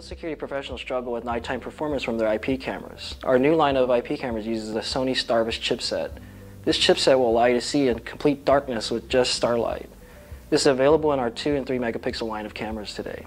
Most security professionals struggle with nighttime performance from their IP cameras. Our new line of IP cameras uses the Sony Starvis chipset. This chipset will allow you to see in complete darkness with just starlight. This is available in our 2 and 3 megapixel line of cameras today.